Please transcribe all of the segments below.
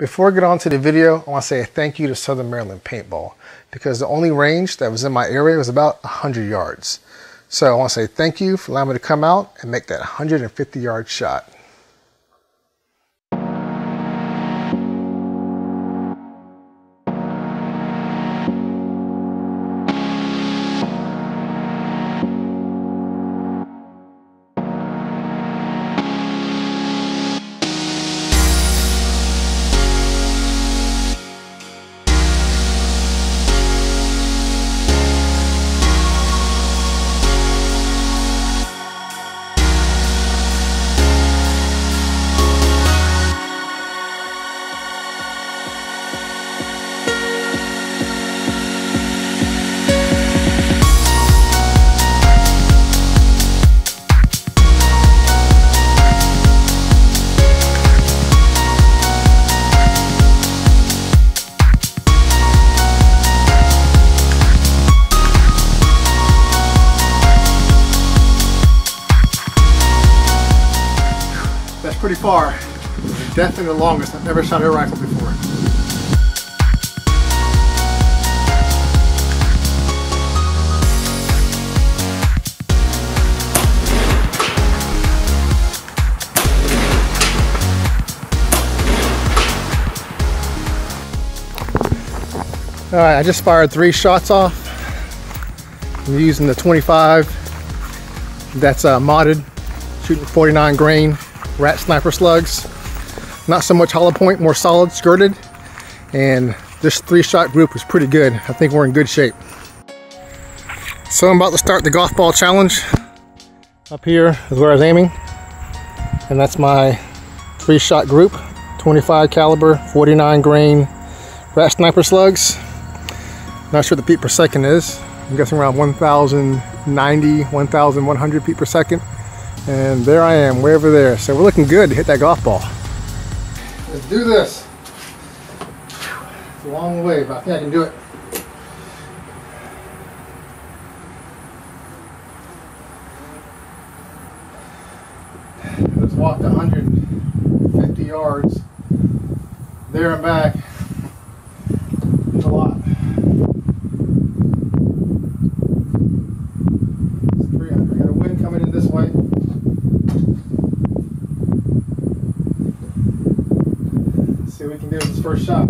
Before I get on to the video, I want to say a thank you to Southern Maryland Paintball because the only range that was in my area was about 100 yards. So I want to say thank you for allowing me to come out and make that 150 yard shot. Far. Definitely the longest. I've ever shot a rifle before. All right, I just fired three shots off. I'm using the 25. That's uh, modded, shooting 49 grain rat sniper slugs. Not so much hollow point, more solid skirted. And this three shot group was pretty good. I think we're in good shape. So I'm about to start the golf ball challenge. Up here is where I was aiming. And that's my three shot group. 25 caliber, 49 grain rat sniper slugs. Not sure the feet per second is. I'm guessing around 1,090, 1,100 feet per second. And there I am, way over there. So we're looking good to hit that golf ball. Let's do this. It's a long way, but I think I can do it. Just walked 150 yards there and back. It's a lot. It's 300. got a wind coming in this way. see what we can do with this first shot.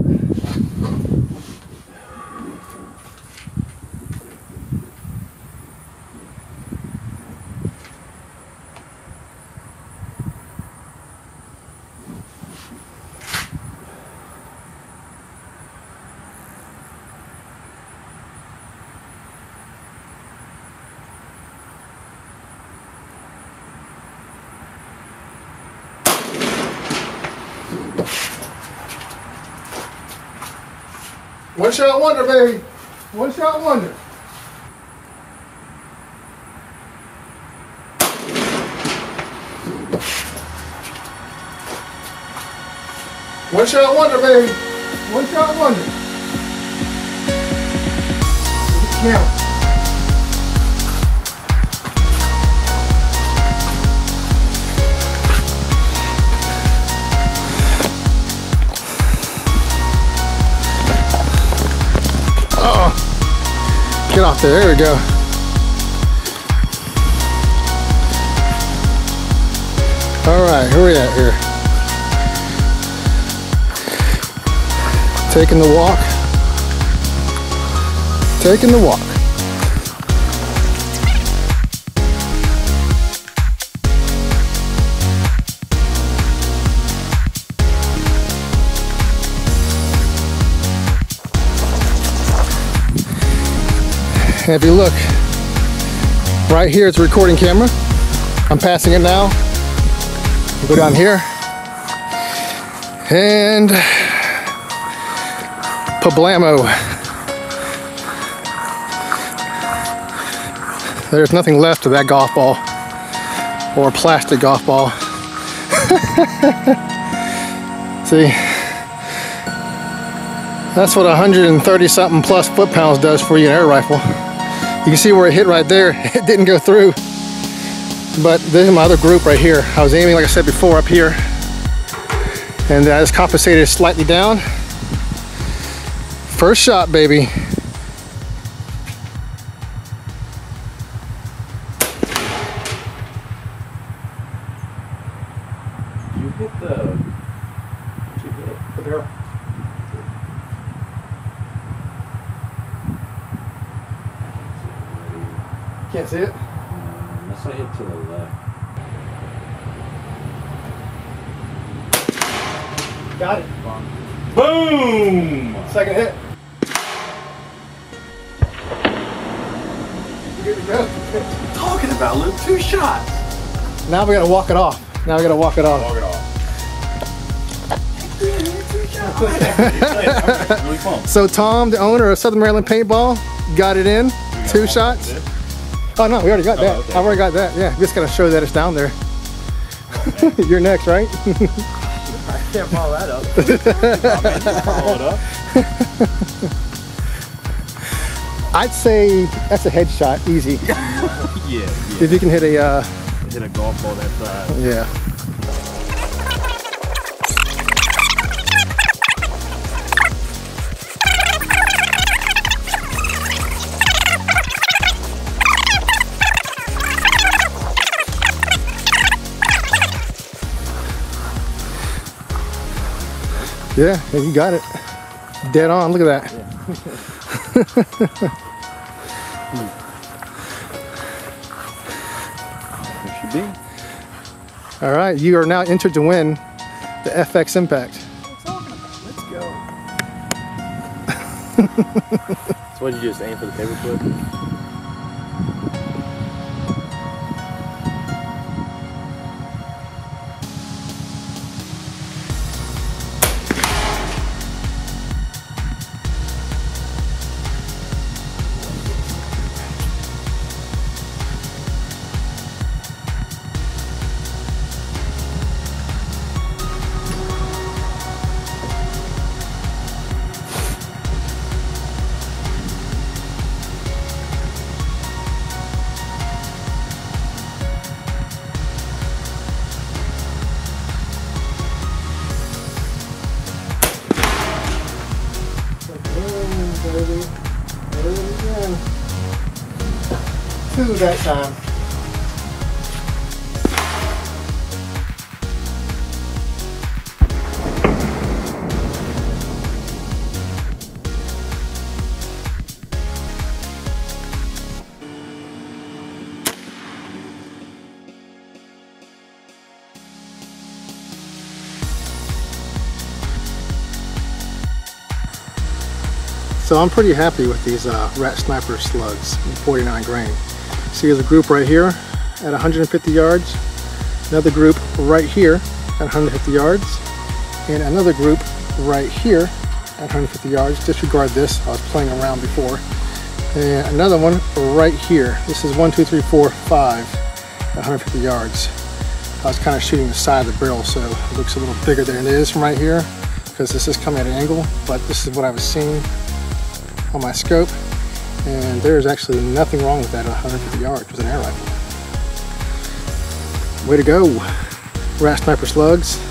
One shot wonder, baby. One shot wonder. One shot wonder, baby. One shot wonder. Count. Off there, there we go. All right, who are we at here? Taking the walk. Taking the walk. And if you look, right here it's a recording camera. I'm passing it now. Go down here. And Pablamo. There's nothing left of that golf ball or plastic golf ball. See, that's what 130 something plus foot pounds does for you in air rifle. You can see where it hit right there. It didn't go through. But this is my other group right here. I was aiming, like I said before, up here. And I just compensated slightly down. First shot, baby. Can't see it? Unless I hit to the left. Got it. Boom! Second hit. You're good to go. Talking about Luke, two shots. Now we gotta walk it off. Now we gotta walk it off. Walk it off. So Tom, the owner of Southern Maryland Paintball, got it in. Two shots. Oh no, we already got that. okay. I've already got that. Yeah, just gotta show that it's down there. You're next, right? I can't follow that up. follow it up. I'd say that's a headshot, easy. Yeah, yeah. If you can hit a, uh, Hit a golf ball that size. yeah. Yeah, yeah, you got it. Dead on, look at that. There should be. All right, you are now entered to win the FX Impact. Let's go. so what did you just aim for the paper Two that time. So I'm pretty happy with these uh, Rat Sniper slugs 49 grain. See there's a group right here at 150 yards, another group right here at 150 yards, and another group right here at 150 yards. Disregard this, I was playing around before. And another one right here. This is one, two, three, four, five at 150 yards. I was kind of shooting the side of the barrel, so it looks a little bigger than it is from right here because this is coming at an angle, but this is what I was seeing on my scope and there's actually nothing wrong with that at 150 yards with an air rifle. Way to go, Rat Sniper Slugs.